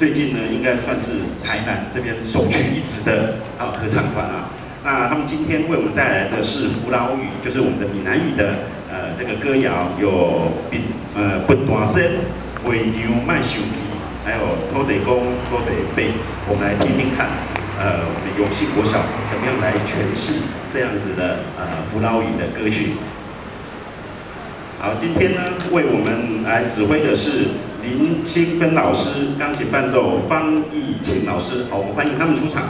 最近呢应该算是台南这边首屈一指的啊合唱团啊。那他们今天为我们带来的是扶老语，就是我们的闽南语的呃这个歌谣，有闽呃不大声，为牛卖手皮，还有土地公土地背，我们来听听看，呃我们永信国小怎么样来诠释这样子的呃扶老语的歌曲。好，今天呢，为我们来指挥的是林清芬老师，钢琴伴奏方逸琴老师。好，我们欢迎他们出场。